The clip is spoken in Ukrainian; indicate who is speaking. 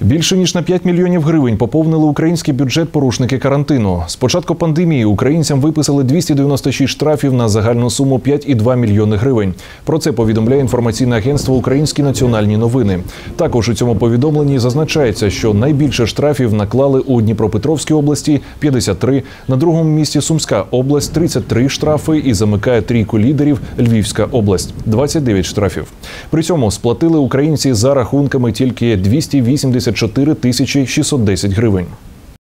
Speaker 1: Більше ніж на 5 мільйонів гривень поповнили український бюджет порушники карантину. З початку пандемії українцям виписали 296 штрафів на загальну суму 5,2 мільйони гривень. Про це повідомляє інформаційне агентство Українські національні новини. Також у цьому повідомленні зазначається, що найбільше штрафів наклали у Дніпропетровській області 53, на другому місці Сумська область 33 штрафи і замикає трійку лідерів Львівська область 29 штрафів. При цьому сплатили українці за рахунками тільки 284 тисячі 610 гривень.